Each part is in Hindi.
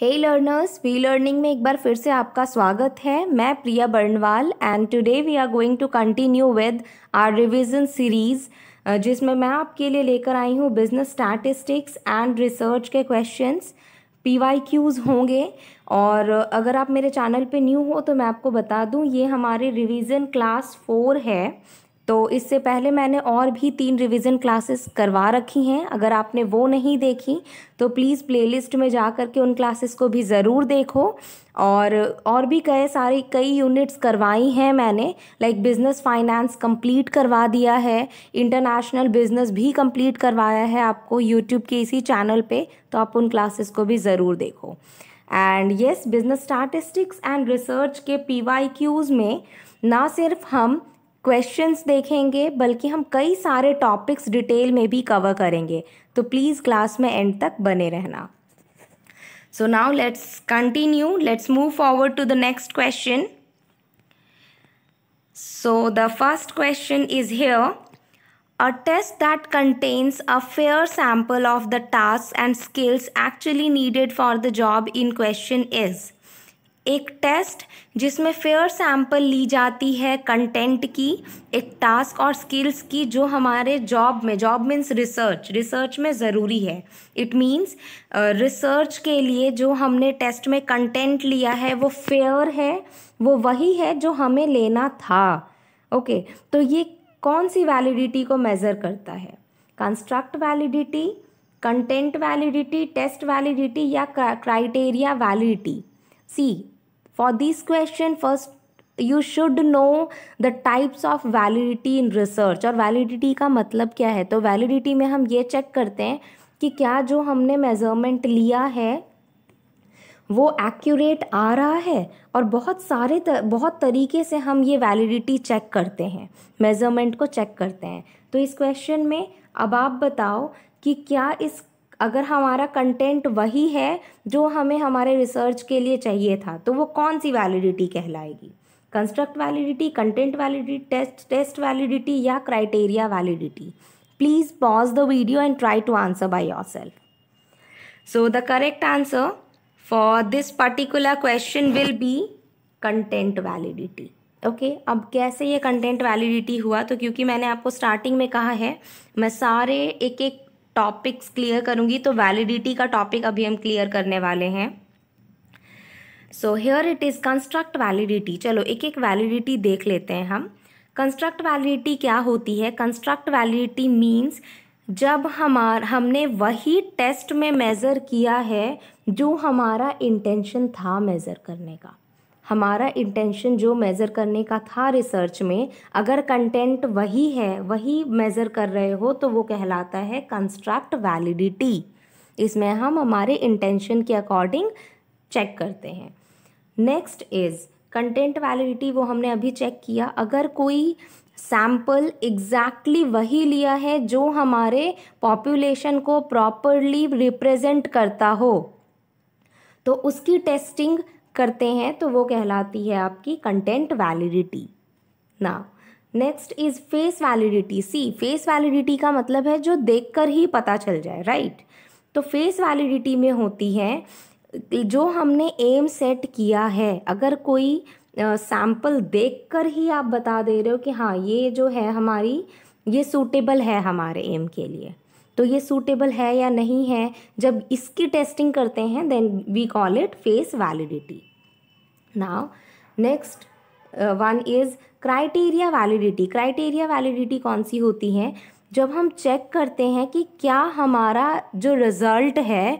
हे लर्नर्स वी लर्निंग में एक बार फिर से आपका स्वागत है। मैं Priya Barnwal and today we are going to continue with our revision series जिसमें मैं आपके लिए लेकर आई हूँ बिज़नेस स्टैटिस्टिक्स एंड रिसर्च के क्वेश्चंस पी वाई क्यूज़ होंगे और अगर आप मेरे चैनल पे न्यू हो तो मैं आपको बता दूँ, ये हमारे रिवीजन क्लास फोर है। तो इससे पहले मैंने और भी तीन रिवीजन क्लासेस करवा रखी हैं। अगर आपने वो नहीं देखी तो प्लीज़ प्लेलिस्ट में जा कर के उन क्लासेस को भी ज़रूर देखो। और और भी कई सारी, कई यूनिट्स करवाई हैं मैंने। लाइक बिज़नेस फाइनेंस कंप्लीट करवा दिया है। इंटरनेशनल बिज़नेस भी कंप्लीट करवाया है आपको यूट्यूब के इसी चैनल पे। तो आप उन क्लासेस को भी ज़रूर देखो। And yes business statistics and research के पी में ना सिर्फ़ हम क्वेश्चंस देखेंगे, बल्कि हम कई सारे टॉपिक्स डिटेल में भी कवर करेंगे। तो प्लीज़ क्लास में एंड तक बने रहना। So now let's continue let's move forward to the next question so the first question is here A test that contains a fair sample of the tasks and skills actually needed for the job in question is एक टेस्ट जिसमें फेयर सैंपल ली जाती है कंटेंट की एक टास्क और स्किल्स की जो हमारे जॉब में जॉब मीन्स रिसर्च रिसर्च में ज़रूरी है। इट मीन्स रिसर्च के लिए जो हमने टेस्ट में कंटेंट लिया है वो फेयर है वो वही है जो हमें लेना था। ओके okay, तो ये कौन सी वैलिडिटी को मेज़र करता है? Construct validity content validity test validity या criteria validity C For this question, first you should know the types of validity in research. और validity का मतलब क्या है? तो validity में हम ये चेक करते हैं कि क्या जो हमने मेज़रमेंट लिया है वो एक्यूरेट आ रहा है? और बहुत सारे तर, बहुत तरीके से हम ये वैलिडिटी चेक करते हैं मेज़रमेंट को चेक करते हैं। तो इस क्वेश्चन में अब आप बताओ कि क्या इस अगर हमारा कंटेंट वही है जो हमें हमारे रिसर्च के लिए चाहिए था तो वो कौन सी वैलिडिटी कहलाएगी? Construct validity content validity test test validity या criteria validity please pause the video and try to answer by yourself so the correct answer for this particular question will be content validity okay अब कैसे ये कंटेंट वैलिडिटी हुआ? तो क्योंकि मैंने आपको स्टार्टिंग में कहा है, मैं सारे एक एक टॉपिक्स क्लियर करूँगी तो वैलिडिटी का टॉपिक अभी हम क्लियर करने वाले हैं। So here it is construct validity चलो एक एक वैलिडिटी देख लेते हैं हम। कंस्ट्रक्ट वैलिडिटी क्या होती है? कंस्ट्रक्ट वैलिडिटी मीन्स जब हमार, हमने वही टेस्ट में मेज़र किया है, जो हमारा इंटेंशन था मेज़र करने का। हमारा इंटेंशन जो मेज़र करने का था रिसर्च में, अगर कंटेंट वही है, वही मेज़र कर रहे हो तो वो कहलाता है कंस्ट्रक्ट वैलिडिटी इसमें हम हमारे इंटेंशन के अकॉर्डिंग चेक करते हैं। नेक्स्ट इज़ कंटेंट वैलिडिटी वो हमने अभी चेक किया। अगर कोई सैंपल एग्जैक्टली exactly वही लिया है जो हमारे पॉपुलेशन को प्रॉपरली रिप्रेजेंट करता हो तो उसकी टेस्टिंग करते हैं तो वो कहलाती है आपकी कंटेंट वैलिडिटी ना next is face validity C face validity का मतलब है जो देखकर ही पता चल जाए राइट right? तो फेस वैलिडिटी में होती है जो हमने एम सेट किया है अगर कोई सैंपल uh, देखकर ही आप बता दे रहे हो कि हाँ ये जो है हमारी ये सूटेबल है हमारे एम के लिए। तो ये सूटेबल है या नहीं है, जब इसकी टेस्टिंग करते हैं then we call it face validity now next one is criteria validity criteria validity कौन सी होती है? जब हम चेक करते हैं कि क्या हमारा जो रिज़ल्ट है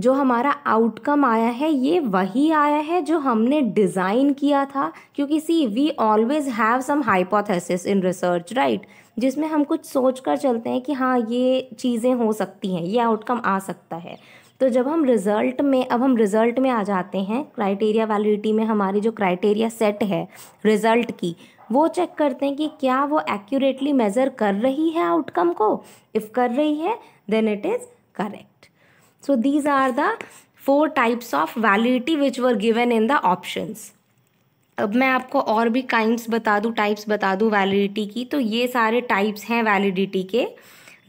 जो हमारा आउटकम आया है, ये वही आया है जो हमने डिज़ाइन किया था। क्योंकि see we always have some hypothesis in research right जिसमें हम कुछ सोच कर चलते हैं कि हाँ ये चीज़ें हो सकती हैं, ये आउटकम आ सकता है। तो जब हम रिज़ल्ट में, अब हम रिज़ल्ट में आ जाते हैं क्राइटेरिया वैलिडिटी में हमारी जो क्राइटेरिया सेट है रिज़ल्ट की, वो चेक करते हैं कि क्या वो एक्यूरेटली मेज़र कर रही है आउटकम को। इफ़ कर रही है then it is correct so these are the four types of validity which were given in the options. अब मैं आपको और भी काइंड्स बता दूँ टाइप्स बता दूँ वैलिडिटी की। तो ये सारे टाइप्स हैं वैलिडिटी के।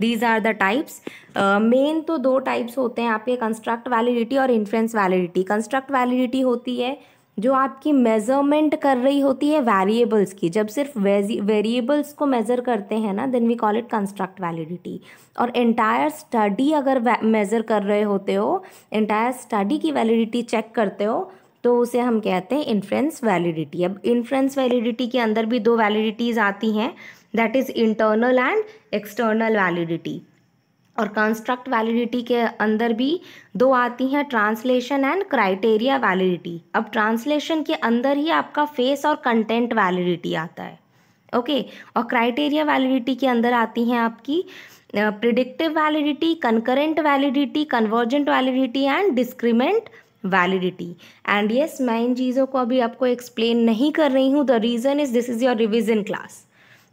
These are the types main तो दो टाइप्स होते हैं। आपके कंस्ट्रक्ट वैलिडिटी और इन्फ्लुएंस वैलिडिटी कंस्ट्रक्ट वैलिडिटी होती है जो आपकी मेज़रमेंट कर रही होती है वेरिएबल्स की, जब सिर्फ़ वेरिएबल्स को मेज़र करते हैं ना then we call it construct validity और एंटायर स्टडी अगर मेज़र कर रहे होते हो एंटायर स्टडी की वैलिडिटी चेक करते हो तो उसे हम कहते हैं इन्फ्रेंस वैलिडिटी अब इन्फ्रेंस वैलिडिटी के अंदर भी दो वैलिडिटीज़ आती हैं that is internal and external validity और कंस्ट्रक्ट वैलिडिटी के अंदर भी दो आती हैं ट्रांसलेशन एंड क्राइटेरिया वैलिडिटी अब ट्रांसलेशन के अंदर ही आपका फेस और कंटेंट वैलिडिटी आता है। Okay okay? और क्राइटेरिया वैलिडिटी के अंदर आती हैं आपकी predictive validity concurrent validity convergent validity and discriminant validity and yes मैं इन चीज़ों को अभी आपको एक्सप्लेन नहीं कर रही हूँ। The reason is this is your revision class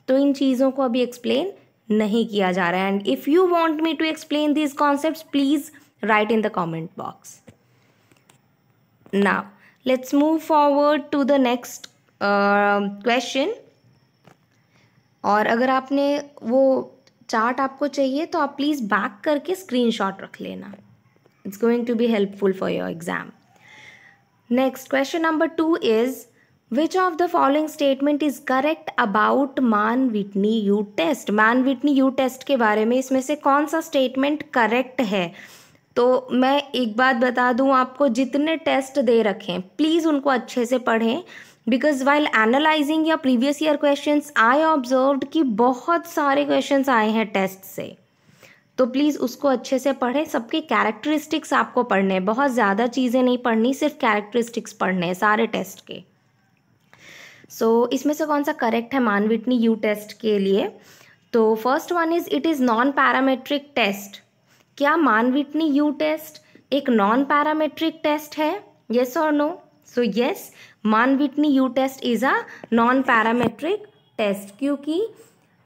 तो इन चीज़ों को अभी एक्सप्लेन नहीं किया जा रहा है। And if you want me to explain this concept please write in the comment box now let's move forward to the next question और अगर आपने वो चार्ट आपको चाहिए तो आप प्लीज़ बैक करके स्क्रीनशॉट रख लेना। It's going to be helpful for your exam next question number two is which of the following statement is correct about Mann Whitney U test Mann Whitney U test के बारे में इसमें से कौन सा स्टेटमेंट करेक्ट है? तो मैं एक बात बता दूँ, आपको जितने टेस्ट दे रखें प्लीज़ उनको अच्छे से पढ़ें बिकॉज़ वाइल एनालाइजिंग या previous year question I observe कि बहुत सारे क्वेश्चन आए हैं टेस्ट से। तो प्लीज़ उसको अच्छे से पढ़ें, सबके कैरेक्टरिस्टिक्स आपको पढ़ने हैं। बहुत ज़्यादा चीज़ें नहीं पढ़नी, सिर्फ़ कैरेक्टरिस्टिक्स पढ़ने हैं सारे टेस्ट के। सो so, इसमें से कौन सा करेक्ट है मानविटनी यू टेस्ट के लिए? तो first one is it is non parametric test क्या मानविटनी यू टेस्ट एक नॉन पैरामेट्रिक टेस्ट है? येस और no so yes Mann Whitney U test is a non parametric test क्योंकि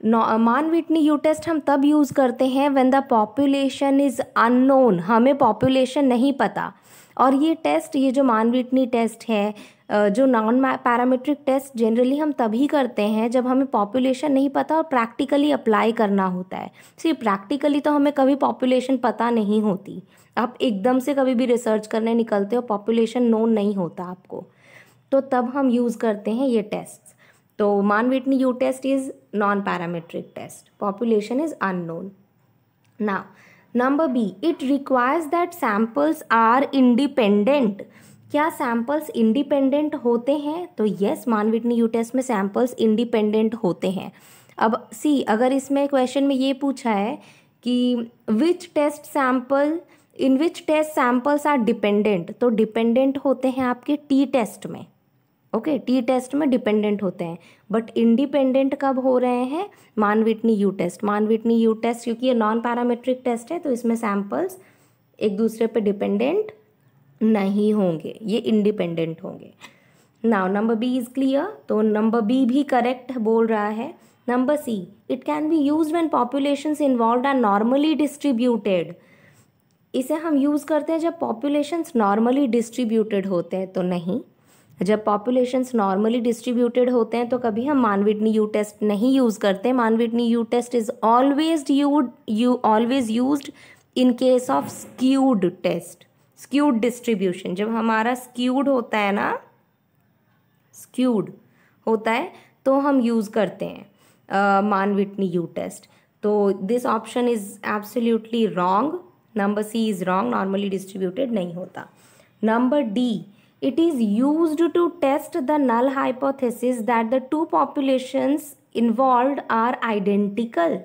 मान विटनी यू टेस्ट हम तब यूज़ करते हैं when the population is unknown हमें पॉपुलेशन नहीं पता। और ये टेस्ट ये जो मान विटनी टेस्ट है जो नॉन पैरामीट्रिक टेस्ट जनरली हम तभी करते हैं जब हमें पॉपुलेशन नहीं पता और प्रैक्टिकली अप्लाई करना होता है। सिर्फ़ प्रैक्टिकली तो हमें कभी पॉपुलेशन पता नहीं होती। आप एकदम से कभी भी रिसर्च करने निकलते हो पॉपुलेशन नोन नहीं होता आपको। तो तब हम यूज़ करते हैं ये टेस्ट तो Mann Whitney U test is non parametric test population is unknown ना number B it requires that samples are independent क्या सैम्पल्स इंडिपेंडेंट होते हैं? तो yes Mann Whitney U test में सैम्पल्स इंडिपेंडेंट होते हैं। अब सी अगर इसमें क्वेश्चन में ये पूछा है कि which test sample in which test samples are dependent तो डिपेंडेंट होते हैं आपके टी टेस्ट में। ओके टी टेस्ट में डिपेंडेंट होते हैं। बट इंडिपेंडेंट कब हो रहे हैं? Mann Whitney U test Mann Whitney U test क्योंकि ये नॉन पैरामेट्रिक टेस्ट है तो इसमें सैम्पल्स एक दूसरे पे डिपेंडेंट नहीं होंगे, ये इंडिपेंडेंट होंगे। Now number B is clear तो नंबर बी भी करेक्ट बोल रहा है। Number C it can be use when population involve are normally distributed इसे हम यूज़ करते हैं जब पॉपुलेशंस नॉर्मली डिस्ट्रीब्यूटेड होते हैं तो नहीं। जब पॉपुलेशंस नॉर्मली डिस्ट्रीब्यूटेड होते हैं तो कभी हम मानविटनी यू टेस्ट नहीं यूज़ करते। Mann Whitney U test is always used you always use in case of skewed test skewed distribution, जब हमारा स्क्यूड होता है ना, स्क्यूड होता है तो हम यूज़ करते हैं मान विटनी यू टेस्ट। तो this option is absolutely wrong number C is wrong normally distributed नहीं होता। Number D it is use to test the null hypothesis that the two populations involve are identical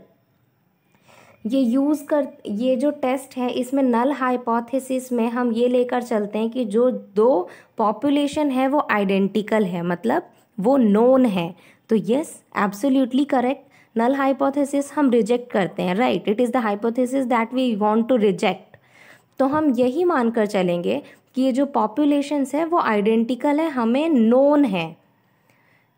ये यूज़ कर, ये जो टेस्ट है, इसमें नल हाइपोथेसिस में हम ये लेकर चलते हैं कि जो दो पॉपुलेशन है, वो आइडेंटिकल है मतलब वो नोन है। तो yes absolutely correct null hypothesis हम रिजेक्ट करते हैं right it is the hypothesis that we want to reject तो हम यही मानकर चलेंगे कि ये जो पॉपुलेशंस है, वो आइडेंटिकल है, हमें नोन है।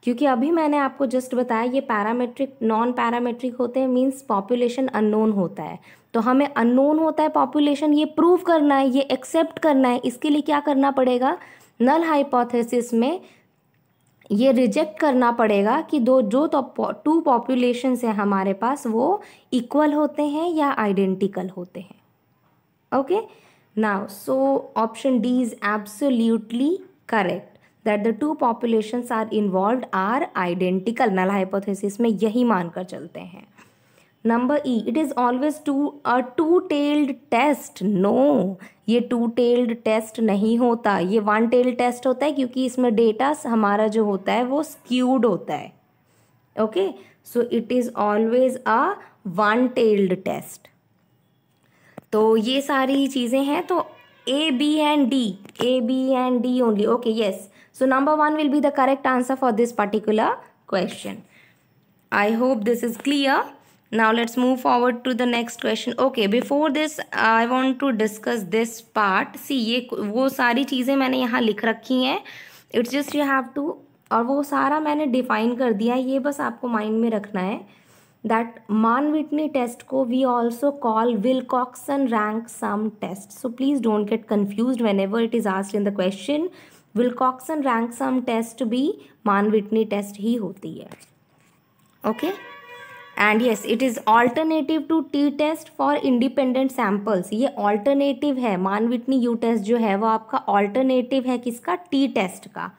क्योंकि अभी मैंने आपको जस्ट बताया, ये पैरामेट्रिक नॉन पैरामेट्रिक होते हैं मीन्स पॉपुलेशन अननोन होता है। तो हमें अननोन होता है पॉपुलेशन ये प्रूव करना है, ये एक्सेप्ट करना है, इसके लिए क्या करना पड़ेगा? नल हाइपोथेसिस में ये रिजेक्ट करना पड़ेगा कि दो, जो तो टू पॉपुलेशन है हमारे पास, वो इक्वल होते हैं या आइडेंटिकल होते हैं। Okay now so option D is absolutely correct that the two populations are involve are identical null hypothesis में यही मानकर चलते हैं। Number E it is always to a two tailed test no ये टू टेल्ड टेस्ट नहीं होता। ये वन टेल्ड टेस्ट होता है क्योंकि इसमें डेटा हमारा जो होता है वो स्क्यूड होता है। Okay so it is always a one tailed test तो ये सारी चीज़ें हैं तो A B and D A B and D only okay yes so number one will be the correct answer for this particular question I hope this is clear now, let's move forward to the next question. Okay, before this, i want to discuss this part. See वो सारी चीज़ें मैंने यहाँ लिख रखी हैं। It's just you have to और वो सारा मैंने डिफाइन कर दिया है। ये बस आपको माइंड में रखना है दैट मान विटनी टेस्ट को we also call Wilcoxon rank sum test so please don't get confuse whenever it is asked in the question Wilcoxon rank sum test भी मान विटनी टेस्ट ही होती है। Okay and yes it is alternative to T test for independent samples ये ऑल्टरनेटिव है, मानविटनी यू टेस्ट जो है वो आपका ऑल्टरनेटिव है किसका? टी टेस्ट का।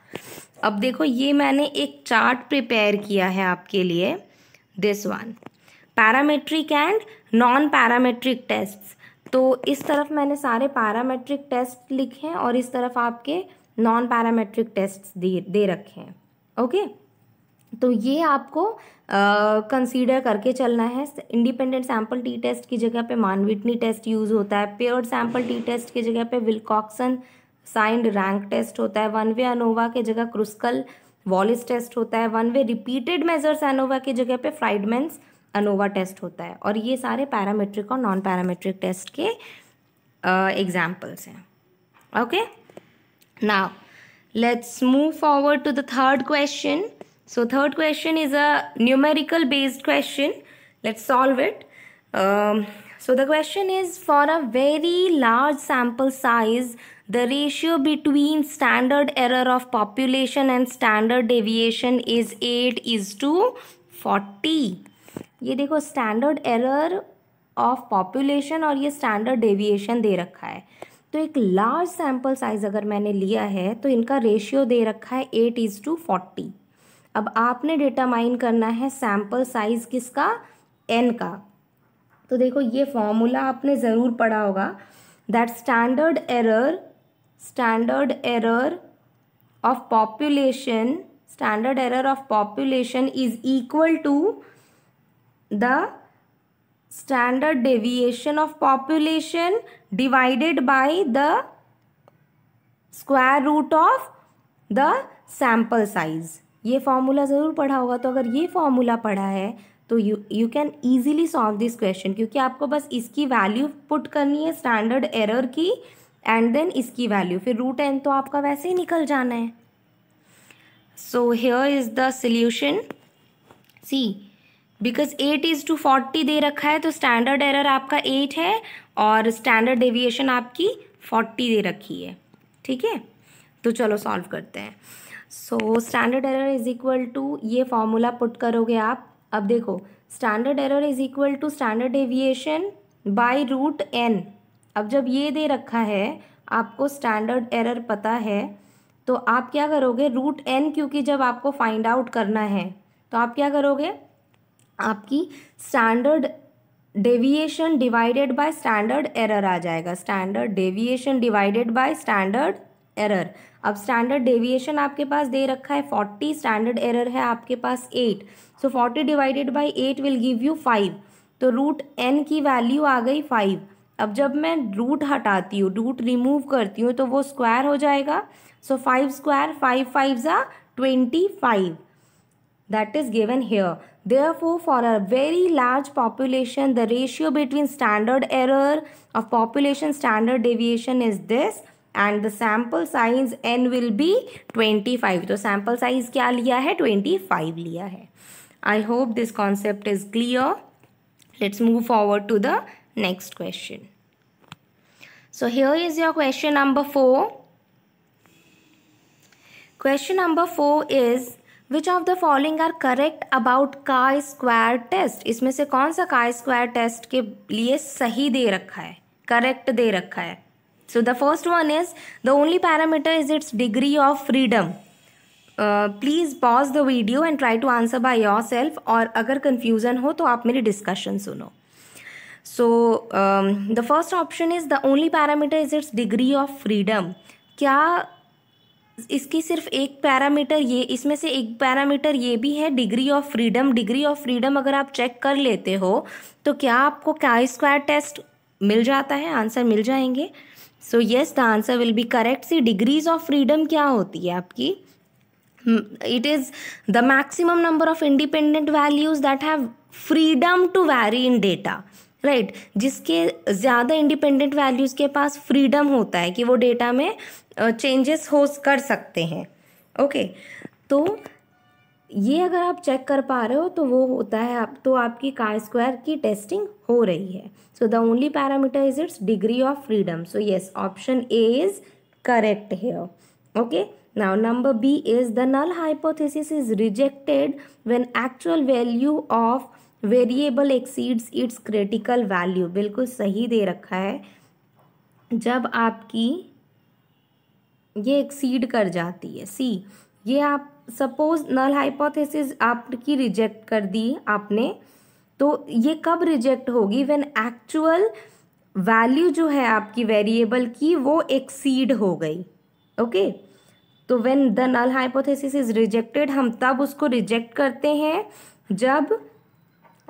अब देखो, ये मैंने एक चार्ट प्रिपेयर किया है आपके लिए this one parametric and non parametric test तो इस तरफ़ मैंने सारे पैरामेट्रिक टेस्ट लिखे हैं और इस तरफ़ आपके नॉन पैरामेट्रिक टेस्ट दे दे रखे हैं ओके तो ये आपको कंसीडर करके चलना है। इंडिपेंडेंट सैंपल टी टेस्ट की जगह पे मानविटनी टेस्ट यूज़ होता है। पेयर्ड सैंपल टी टेस्ट की जगह पे विलकॉक्सन साइंड रैंक टेस्ट होता है। वन वे अनोवा की जगह क्रुस्कल वॉलिस टेस्ट होता है। One way repeated measures ANOVA की जगह पे फ्राइडमेंस अनोवा टेस्ट होता है। और ये सारे पैरामेट्रिक और नॉन पैरामेट्रिक टेस्ट के एग्जाम्पल्स हैं okay Now let's move forward to the third question So third question is a numerical based question. Let's solve it. Um, so the question is for a very large sample size, the ratio between standard error of population and standard deviation is 8 is to 40. ये देखो standard error of population और ये standard deviation दे रखा है तो एक लार्ज सैंपल साइज़ अगर मैंने लिया है तो इनका रेशियो दे रखा है एट इज़ टू फोर्टी अब आपने डिटरमाइन करना है सैंपल साइज़ किसका? एन का. तो देखो, ये फॉर्मूला आपने ज़रूर पढ़ा होगा that standard error standard error of population standard error of population is equal to the standard deviation of population divided by the square root of the sample size ये फॉर्मूला ज़रूर पढ़ा होगा तो अगर ये फॉर्मूला पढ़ा है तो you you can easily solve this question क्योंकि आपको बस इसकी वैल्यू पुट करनी है स्टैंडर्ड एरर की एंड देन इसकी वैल्यू फिर रूट एन तो आपका वैसे ही निकल जाना है। So here is the solution C because eight is to forty दे रखा है तो स्टैंडर्ड एरर आपका एट है और स्टैंडर्ड डेविएशन आपकी फोर्टी दे रखी है। ठीक है? तो चलो सॉल्व करते हैं। So standard error is equal to ये फॉर्मूला पुट करोगे आप। अब देखो standard error is equal to standard deviation by root N अब जब ये दे रखा है, आपको स्टैंडर्ड एरर पता है तो आप क्या करोगे? रूट एन क्योंकि जब आपको फाइंड आउट करना है तो आप क्या करोगे? आपकी standard deviation divided by standard error आ जाएगा। Standard deviation divided by standard error अब स्टैंडर्ड डेविएशन आपके पास दे रखा है फोर्टी स्टैंडर्ड एरर है आपके पास eight so forty divided by eight will give you five तो रूट एन की वैल्यू आ गई फाइव अब जब मैं रूट हटाती हूँ रूट रिमूव करती हूँ तो वो स्क्वायर हो जाएगा। सो फाइव स्क्वायर फाइव फाइव ज़ा twenty five that is given here. Therefore, for a very large population, the ratio between standard error of population standard deviation is this and the sample size N will be twenty five तो सैम्पल साइज क्या लिया है ट्वेंटी फाइव लिया है I hope this concept is clear let's move forward to the next question so here is your question number 4 question number 4 is which of the following are correct about chi square test इसमें से कौन सा का स्क्वायर टेस्ट के लिए सही दे रखा है? करेक्ट दे रखा है। So the first one is the only parameter is its degree of freedom please pause the video and try to answer by yourself और अगर कन्फ्यूज़न हो तो आप मेरी डिस्कशन सुनो। So the first option is the only parameter is its degree of freedom क्या इसकी सिर्फ़ एक पैरामीटर ये, इसमें से एक पैरामीटर ये भी है degree of freedom degree of freedom अगर आप चेक कर लेते हो तो क्या आपको क्या स्क्वायर टेस्ट मिल जाता है? आंसर मिल जाएँगे. So yes the answer will be correct C degrees of freedom क्या होती है आपकी? It is the maximum number of independent values that have freedom to vary in data. Right right, जिसके ज़्यादा इंडिपेंडेंट वैल्यूज़ के पास फ्रीडम होता है कि वो डेटा में चेंजेस हो कर सकते हैं। ओके okay, तो ये अगर आप चेक कर पा रहे हो तो वो होता है आप तो आपकी कार स्क्वायर की टेस्टिंग हो रही है। So the only parameter is its degree of freedom so yes option A is correct here okay Now number B is the null hypothesis is rejected when actual value of variable exceeds its critical value, बिल्कुल सही दे रखा है जब आपकी ये एक्सीड कर जाती है, सी, ये आप सपोज़ नल हाइपोथेसिस आपकी रिजेक्ट कर दी आपने तो ये कब रिजेक्ट होगी व्हेन एक्चुअल वैल्यू जो है आपकी वेरिएबल की, वो एक्सीड हो गई ओके okay? तो when the null hypothesis is rejected हम तब उसको रिजेक्ट करते हैं, जब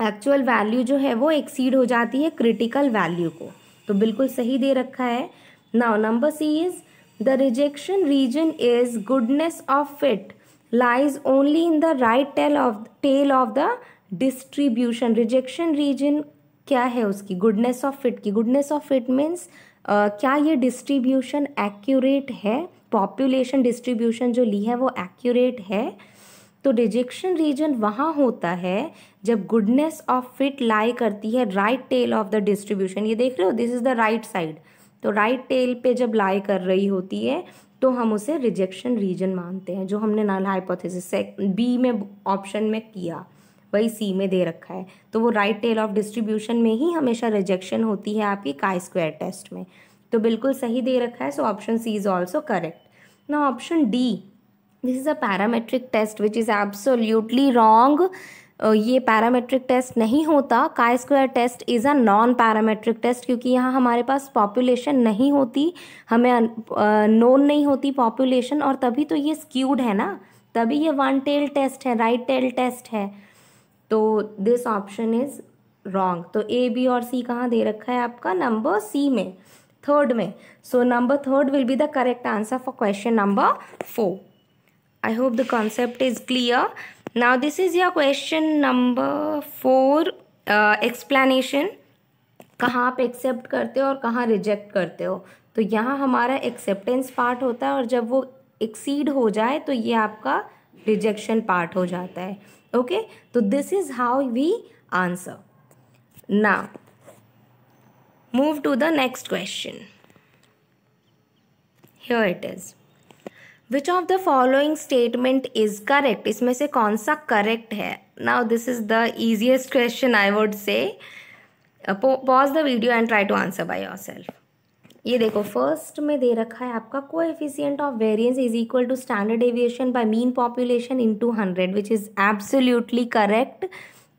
एक्चुअल वैल्यू जो है वो एक्सीड हो जाती है क्रिटिकल वैल्यू को। तो बिल्कुल सही दे रखा है। Now number C is the rejection region is goodness of fit lies only in the right tail of tail of the distribution rejection region क्या है उसकी? गुडनेस ऑफ़ फिट की। गुडनेस ऑफ़ फिट मीन्स क्या ये डिस्ट्रीब्यूशन एक्यूरेट है? पॉपुलेशन डिस्ट्रीब्यूशन जो ली है वो एक्यूरेट है। तो रिजेक्शन रीजन वहाँ होता है जब गुडनेस ऑफ़ फिट लाई करती है right tail of the distribution ये देख रहे हो? This is the right side तो राइट टेल पे जब लाई कर रही होती है तो हम उसे रिजेक्शन रीजन मानते हैं, जो हमने नल हाइपोथेसिस बी में ऑप्शन में किया, वही सी में दे रखा है। तो वो राइट टेल ऑफ़ डिस्ट्रीब्यूशन में ही हमेशा रिजेक्शन होती है आपकी काई स्क्वायर टेस्ट में। तो बिल्कुल सही दे रखा है so option C is also correct ना option D this is a parametric test which is absolutely wrong ये पैरामेट्रिक टेस्ट नहीं होता। Chi square test is a non parametric test क्योंकि यहाँ हमारे पास पॉपुलेशन नहीं होती। हमें नोन नहीं होती पॉपुलेशन और तभी तो ये स्क्यूड है ना। तभी ये वन टेल टेस्ट है राइट टेल टेस्ट है। तो दिस ऑप्शन इज़ रॉन्ग तो ए बी और सी कहाँ दे रखा है आपका? नंबर सी में थर्ड में। So number third will be the correct answer for question number four I hope the concept is clear now this is your question number four explanation कहाँ आप एक्सेप्ट करते हो और कहाँ रिजेक्ट करते हो? तो यहाँ हमारा एक्सेप्टेंस पार्ट होता है और जब वो एक्सीड हो जाए तो ये आपका रिजेक्शन पार्ट हो जाता है। ओके तो this is how we answer ना Move to the next question. Here it is. Which of the following statement is correct इसमें से कौन सा करेक्ट है? Now this is the easiest question I would say pause the video and try to answer answer yourself ये देखो फ़र्स्ट में दे रखा है आपका coefficient of variance is equal to standard deviation by mean population into hundred which is absolutely correct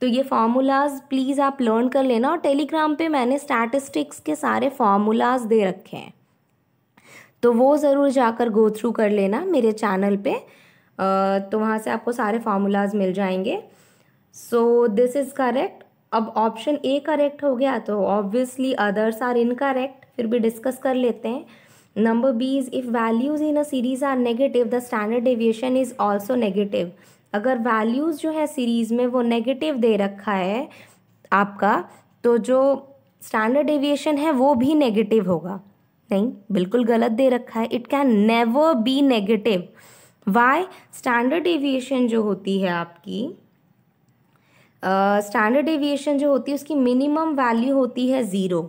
तो ये फार्मूलाज प्लीज़ आप लर्न कर लेना और टेलीग्राम पे मैंने स्टैटिस्टिक्स के सारे फार्मूलाज दे रखे हैं। तो वो ज़रूर जाकर गो थ्रू कर लेना मेरे चैनल पे। तो वहाँ से आपको सारे फार्मूलाज मिल जाएँगे। सो दिस इज़ करेक्ट अब ऑप्शन ए करेक्ट हो गया तो ऑब्वियसली अदर्स आर इनकरेक्ट फिर भी डिस्कस कर लेते हैं। Number B is if values in a series are negative the standard deviation is also negative अगर वैल्यूज़ जो है सीरीज़ में वो नेगेटिव दे रखा है आपका तो जो स्टैंडर्ड एविएशन है वो भी नेगेटिव होगा। नहीं बिल्कुल गलत दे रखा है। It can never be negative why standard deviation जो होती है आपकी स्टैंडर्ड uh, एविएशन जो होती है उसकी मिनिमम वैल्यू होती है ज़ीरो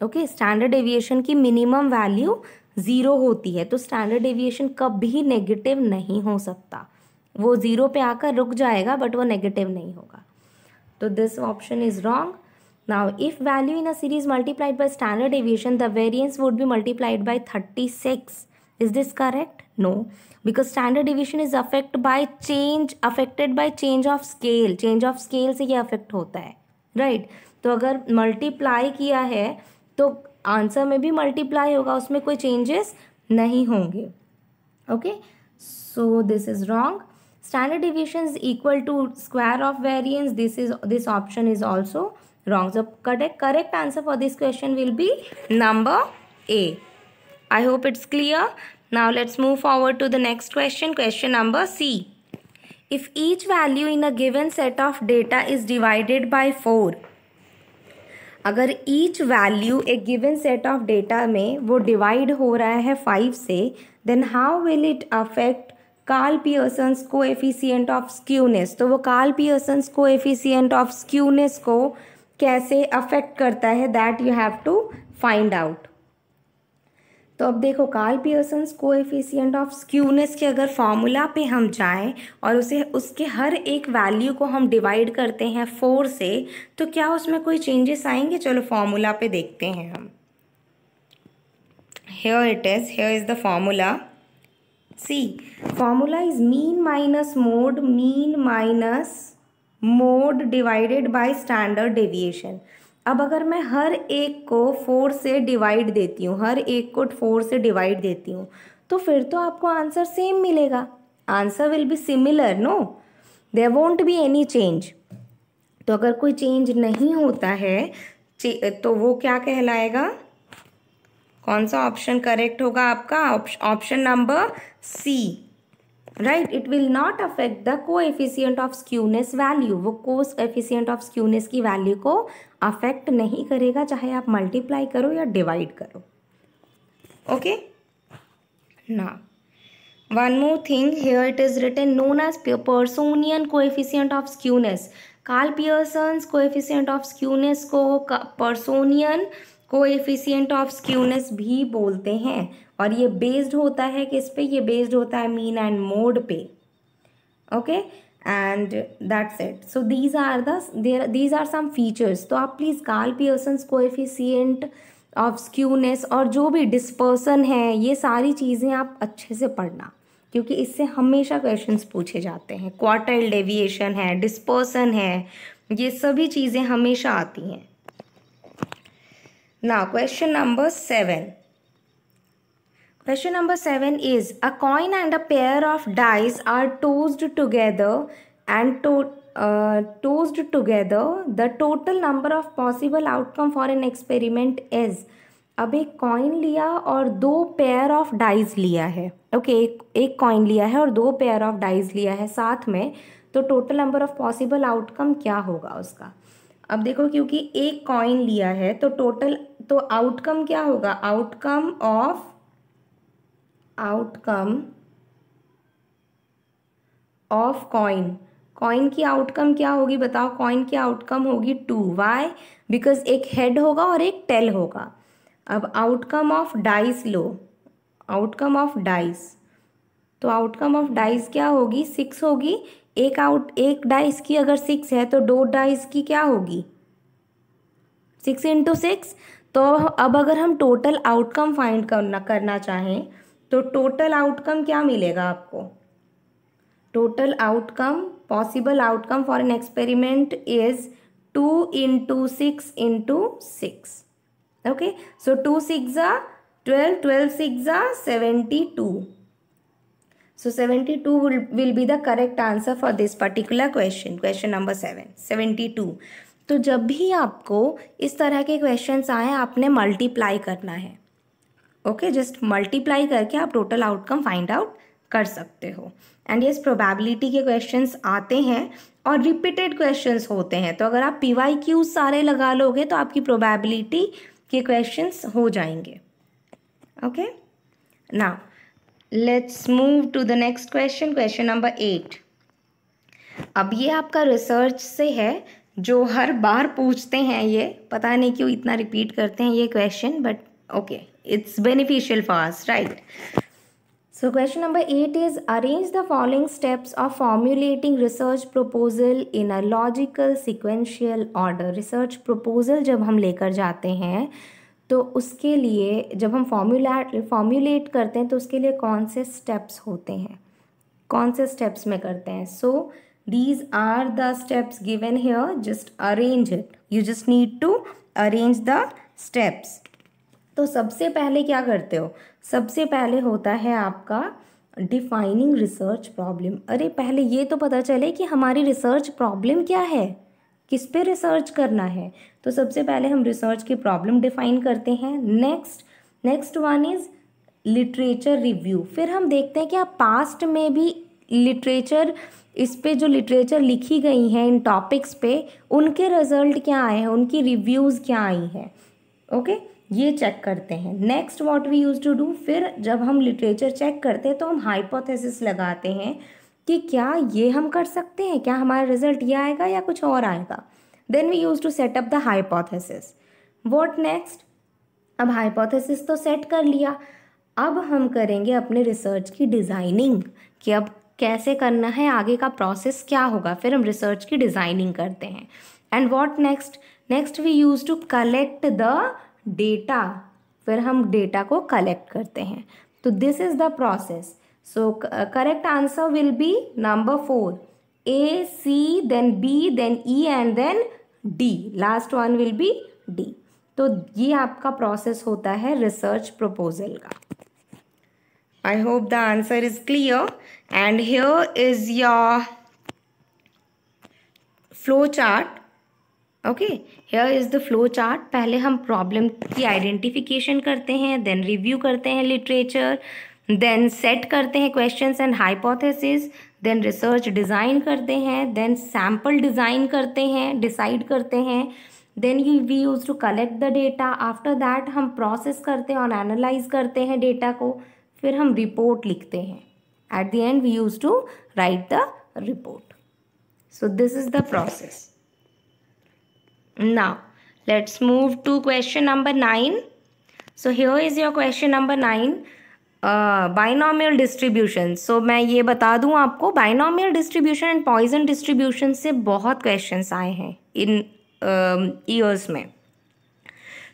ओके स्टैंडर्ड एविएशन की मिनिमम वैल्यू ज़ीरो होती है। तो स्टैंडर्ड एविएशन कभी नेगेटिव नहीं हो सकता। वो ज़ीरो पे आकर रुक जाएगा बट वो नेगेटिव नहीं होगा। तो this option is wrong if value in a series multiplied by standard deviation the variance would be multiplied by thirty six is this correct no because standard division is affect by change affected by change of scale change of scale से ये अफेक्ट होता है. Right? तो अगर मल्टीप्लाई किया है तो आंसर में भी मल्टीप्लाई होगा, उसमें कोई चेंजेस नहीं होंगे. So this is wrong standard deviation is equal to square of variance. This is, this option is also wrong so correct correct answer for this question will be number a i hope it's clear now let's move forward to the next question. Question number C. If each value in a given set of data is divided by 4, अगर ईच वैल्यू एक गिवन सेट ऑफ़ डेटा में वो डिवाइड हो रहा है फाइव से then how will it affect Karl Pearson's coefficient of skewness तो वो Karl Pearson's coefficient of skewness को कैसे अफेक्ट करता है that you have to find out तो अब देखो Karl Pearson's coefficient of skewness के अगर फॉर्मूला पे हम जाएँ और उसे, उसके हर एक वैल्यू को हम डिवाइड करते हैं फोर से तो क्या उसमें कोई चेंजेस आएँगे? चलो फॉर्मूला पे देखते हैं हम. Here it is here is the formula C formula is mean minus mode mean minus mode divided by standard deviation. अब अगर मैं हर एक को फोर से डिवाइड देती हूँ, हर एक को फोर से डिवाइड देती हूँ तो फिर तो आपको आंसर सेम मिलेगा। Answer will be similar, no? There won't be any change तो अगर कोई चेंज नहीं होता है तो वो क्या कहलाएगा? कौन सा ऑप्शन करेक्ट होगा आपका? Option number C right it will not affect the coefficient of skewness value वो को एफिशियंट ऑफ़ स्क्यूनेस की वैल्यू को अफेक्ट नहीं करेगा चाहे आप मल्टीप्लाई करो या डिवाइड करो। ओके ना one more thing here it is written known as Pearsonian coefficient of skewness Karl Pearson's coefficient of skewness को पर्सोनियन कोएफिशिएंट ऑफ़ स्क्यूनेस भी बोलते हैं। और ये बेस्ड होता है किस पे? ये बेस्ड होता है मीन एंड मोड पे। Okay and that's it so these are there these are some features तो आप please Karl Pearson's coefficient of skewness और जो भी डिस्पर्सन है, ये सारी चीज़ें आप अच्छे से पढ़ना। क्योंकि इससे हमेशा क्वेश्चंस पूछे जाते हैं। क्वार्टाइल डेविएशन है डिस्पर्सन है, ये सभी चीज़ें हमेशा आती हैं। ना question number seven Question number 7 is a coin and a pair of dice are tossed together and to, uh, tossed together. The total number of possible outcome for an experiment is अब एक कॉइन लिया और दो पेयर ऑफ़ डाइज लिया है ओके okay, एक एक कॉइन लिया है और दो पेयर ऑफ़ डाइज लिया है साथ में तो total number of possible outcome क्या होगा उसका अब देखो क्योंकि एक कॉइन लिया है तो टोटल तो आउटकम क्या होगा outcome of outcome of coin coin की आउटकम क्या होगी बताओ? कॉइन की आउटकम होगी टू वाई बिकॉज़ एक हेड होगा और एक टेल होगा। अब आउटकम ऑफ़ डाइस लो। आउटकम ऑफ़ डाइस तो आउटकम ऑफ़ डाइस क्या होगी? सिक्स होगी। एक आउट एक डाइस की अगर सिक्स है तो दो डाइस की क्या होगी? सिक्स इंटू सिक्स तो अब अगर हम टोटल आउटकम फाइंड करना करना चाहें तो टोटल आउटकम क्या मिलेगा आपको? Total outcome possible outcome for an experiment is two into six into six okay so two six are twelve twelve six are seventy two so seventy two will be the correct answer for this particular question question number seven seventy two तो जब भी आपको इस तरह के क्वेश्चन आए, आपने मल्टीप्लाई करना है। ओके जस्ट मल्टीप्लाई करके आप टोटल आउटकम फाइंड आउट कर सकते हो। एंड येस प्रोबेबिलिटी के क्वेश्चंस आते हैं और रिपीटेड क्वेश्चंस होते हैं। तो अगर आप पी वाई क्यू सारे लगा लोगे तो आपकी प्रोबेबिलिटी के क्वेश्चंस हो जाएँगे। ओके ना let's move to the next question question number eight अब ये आपका रिसर्च से है, जो हर बार पूछते हैं ये। पता नहीं क्यों इतना रिपीट करते हैं ये question but okay it's beneficial for us right So question number 8 is arrange the following steps of formulating research proposal in a logical sequential order. Research proposal जब हम लेकर जाते हैं तो उसके लिए जब हम फॉर्मूला फॉर्मुलेट करते हैं तो उसके लिए कौन से स्टेप्स होते हैं कौन से स्टेप्स में करते हैं so these are the steps given here just arrange it you just need to arrange the steps तो सबसे पहले क्या करते हो? सबसे पहले होता है आपका डिफाइनिंग रिसर्च प्रॉब्लम अरे, पहले ये तो पता चले कि हमारी रिसर्च प्रॉब्लम क्या है? किस पे रिसर्च करना है? तो सबसे पहले हम रिसर्च की प्रॉब्लम डिफाइन करते हैं। Next next one is literature review फिर हम देखते हैं कि आप पास्ट में भी लिटरेचर इस पे जो लिटरेचर लिखी गई हैं, इन टॉपिक्स पे, उनके रिज़ल्ट क्या आए हैं? उनकी रिव्यूज़ क्या आई हैं? Okay okay? ये चेक करते हैं। Next what we use to do फिर जब हम लिटरेचर चेक करते हैं तो हम हाइपोथेसिस लगाते हैं कि क्या ये हम कर सकते हैं? क्या हमारा रिज़ल्ट ये आएगा या कुछ और आएगा? Then we use to set up the hypothesis what next अब हाइपोथेसिस तो सेट कर लिया। अब हम करेंगे अपने रिसर्च की डिज़ाइनिंग कि अब कैसे करना है, आगे का प्रोसेस क्या होगा? फिर हम रिसर्च की डिज़ाइनिंग करते हैं। And what next next we use to collect the data, फिर हम डेटा को कलेक्ट करते हैं। तो this is the process so correct answer will be number four A C then B then E and then D last one will be D तो ये आपका प्रोसेस होता है रिसर्च प्रपोजल का। I hope the answer is clear and here is your flow chart okay here is the flow chart पहले हम प्रॉब्लम की आइडेंटिफिकेशन करते हैं देन रिव्यू करते हैं लिटरेचर देन सेट करते हैं questions and hypothesis then research design करते हैं देन सैंपल डिज़ाइन करते हैं डिसाइड करते हैं. Then you we use to collect the data after that हम प्रोसेस करते हैं और एनालाइज करते हैं डेटा को. फिर हम रिपोर्ट लिखते हैं. At the end we use to write the report so this is the process Now, let's move to question number 9. So, here is your question number 9. Binomial distribution so मैं ये बता दूँ आपको binomial distribution and Poisson distribution से बहुत क्वेश्चंस आए हैं इन ईयर्स uh, में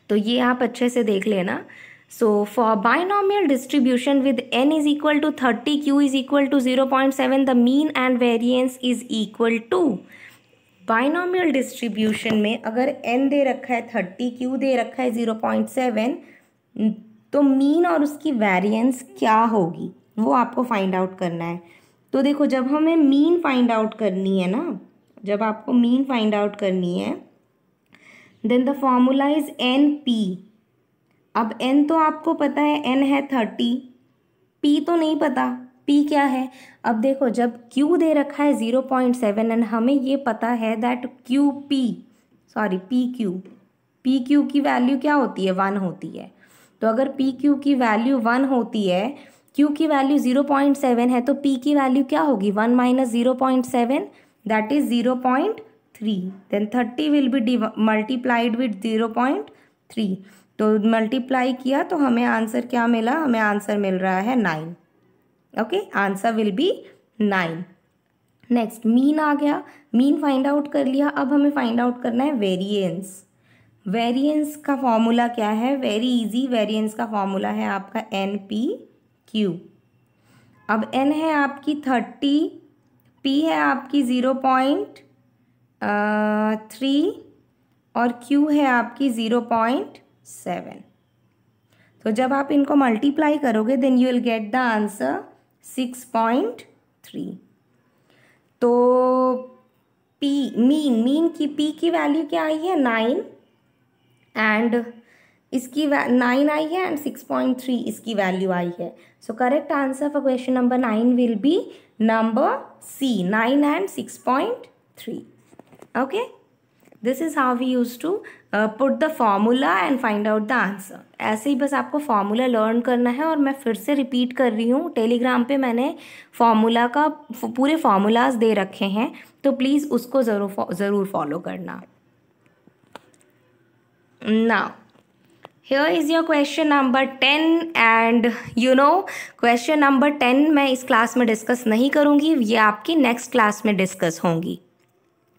तो ये आप अच्छे से देख लेना so for binomial distribution with n is equal to thirty q is equal to zero point seven the mean and variance is equal to binomial distribution में अगर एन दे रखा है थर्टी क्यू दे रखा है ज़ीरो पॉइंट सेवन तो मीन और उसकी वेरिएंस क्या होगी? वो आपको फाइंड आउट करना है। तो देखो, जब हमें मीन फाइंड आउट करनी है ना, जब आपको मीन फाइंड आउट करनी है then the formula is n p अब एन तो आपको पता है एन है थर्टी पी तो नहीं पता। पी क्या है? अब देखो, जब क्यू दे रखा है ज़ीरो पॉइंट सेवन एंड हमें ये पता है that q p sorry p q p q की वैल्यू क्या होती है? वन होती है। तो अगर पी क्यू की वैल्यू वन होती है क्यू की वैल्यू ज़ीरो पॉइंट सेवन है तो पी की वैल्यू क्या होगी? One minus zero point seven that is zero point three then thirty will be D multiplied with zero point three तो मल्टीप्लाई किया तो हमें आंसर क्या मिला? हमें आंसर मिल रहा है nine okay answer will be nine next mean आ गया. मीन फाइंड आउट कर लिया. अब हमें फाइंड आउट करना है वेरिएंस वेरिएंस का फॉर्मूला क्या है? वेरी इजी वेरिएंस का फॉर्मूला है आपका एन पी क्यू अब एन है आपकी थर्टी पी है आपकी ज़ीरो पॉइंट थ्री और क्यू है आपकी ज़ीरो पॉइंट सेवन तो जब आप इनको मल्टीप्लाई करोगे then you will get the answer six point three. तो पी मीन मीन की पी की वैल्यू क्या आई है? नाइन एंड इसकी नाइन आई है एंड सिक्स पॉइंट थ्री इसकी वैल्यू आई है। So correct answer for question number nine will be number C nine and six point three okay this is how we use to put the formula and find out the answer ऐसे ही बस आपको फॉर्मूला लर्न करना है और मैं फिर से रिपीट कर रही हूँ। टेलीग्राम पे मैंने फॉर्मूला का पूरे फार्मूलाज दे रखे हैं। तो प्लीज़ उसको ज़रूर ज़रूर फॉलो करना। ना here is your question number ten and you know question number ten मैं इस क्लास में डिस्कस नहीं करूँगी। ये आपकी नेक्स्ट क्लास में डिस्कस होंगी।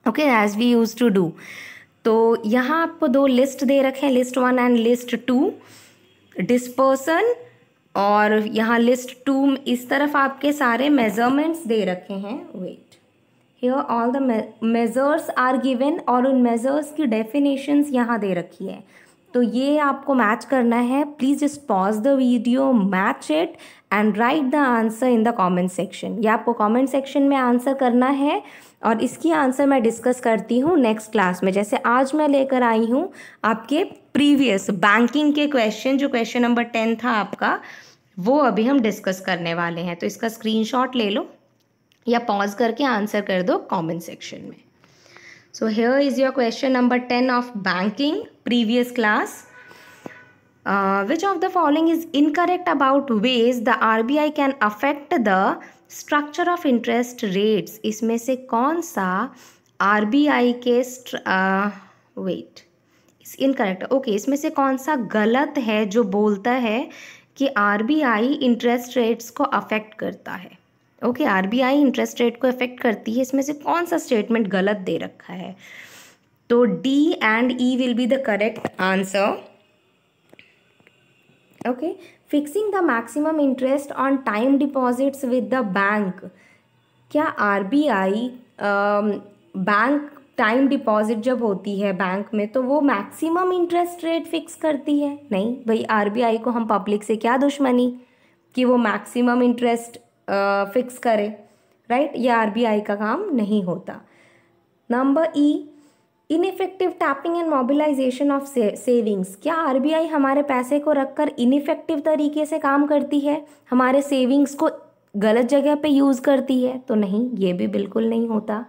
Okay as we use to do तो यहाँ आपको दो लिस्ट दे रखे हैं list one and list two dispersion और यहाँ लिस्ट टू इस तरफ़ आपके सारे मेजरमेंट्स दे रखे हैं. Wait here all the measures are given और उन मेजर्स की डेफिनेशंस यहाँ दे रखी है. तो ये आपको मैच करना है. Please just pause the video match it and write the answer in the comment section ये आपको कमेंट सेक्शन में आंसर करना है और इसकी आंसर मैं डिस्कस करती हूँ नेक्स्ट क्लास में. जैसे आज मैं लेकर आई हूँ आपके प्रीवियस बैंकिंग के क्वेश्चन जो क्वेश्चन नंबर टेन था आपका, वो अभी हम डिस्कस करने वाले हैं. तो इसका स्क्रीनशॉट ले लो या पॉज करके आंसर कर दो कमेंट सेक्शन में. Your question number ten of banking previous class which of the following is incorrect about ways the R B I can affect the structure of interest rates इसमें से कौन सा आर बी आई के वेट इनकरेक्ट ओके इसमें से कौन सा गलत है जो बोलता है कि R B I interest rates को अफेक्ट करता है? Okay R B I interest rate को अफेक्ट करती है, इसमें से कौन सा स्टेटमेंट गलत दे रखा है? तो D and E will be the correct answer okay fixing the maximum interest on time deposits with the bank क्या R B I bank time deposit जब होती है बैंक में तो वो मैक्सिमम इंटरेस्ट रेट फिक्स करती है? नहीं, भाई, आरबीआई को हम पब्लिक से क्या दुश्मनी? कि वो मैक्सिमम इंटरेस्ट फिक्स करे राइट ये आरबीआई का काम नहीं होता। Number E ineffective tapping and mobilization of savings क्या आरबीआई हमारे पैसे को रखकर इनफेक्टिव तरीके से काम करती है? हमारे सेविंग्स को गलत जगह पे यूज़ करती है? तो नहीं, ये भी बिल्कुल नहीं होता।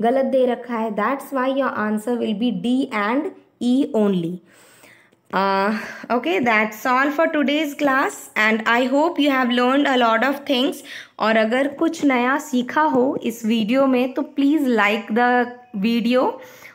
गलत दे रखा है। That's why your answer will be D and E only okay that's all for today's class and I hope you have learn a lot of things और अगर कुछ नया सीखा हो इस वीडियो में तो प्लीज़ लाइक द वीडियो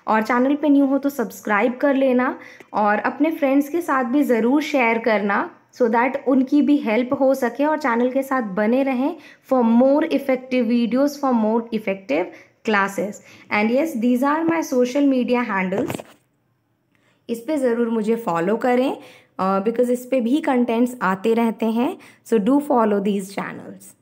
और चैनल पे न्यू हो तो सब्सक्राइब कर लेना और अपने फ्रेंड्स के साथ भी ज़रूर शेयर करना सो so दैट उनकी भी हेल्प हो सके और चैनल के साथ बने रहें for more effective videos for more effective classes and yes these are my social media handles इस पर ज़रूर मुझे फॉलो करें बिकॉज़ uh, इस पर भी कंटेंट्स आते रहते हैं so do follow these channels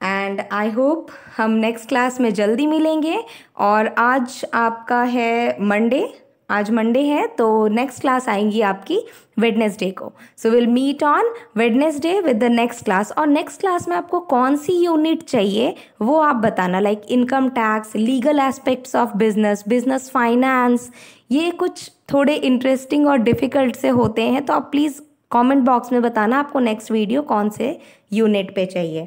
and I hope हम नेक्स्ट क्लास में जल्दी मिलेंगे और आज आपका है मंडे आज मंडे है तो नेक्स्ट क्लास आएँगी आपकी वेडनेसडे को. So will meet on Wednesday with the next class और नेक्स्ट क्लास में आपको कौन सी यूनिट चाहिए वो आप बताना like income tax legal aspects of business business finance ये कुछ थोड़े इंटरेस्टिंग और डिफ़िकल्ट से होते हैं तो आप प्लीज़ कमेंट बॉक्स में बताना आपको नेक्स्ट वीडियो कौन से यूनिट पे चाहिए।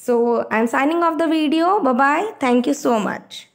So I am signing off the video bye thank you so much